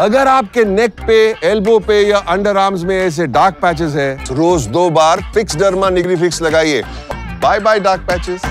अगर आपके नेक पे एल्बो पे या अंडर आर्म्स में ऐसे डार्क पैचेस है, रोज दो बार फिक्स डर्मा निगरी फिक्स लगाइए। Bye bye dark patches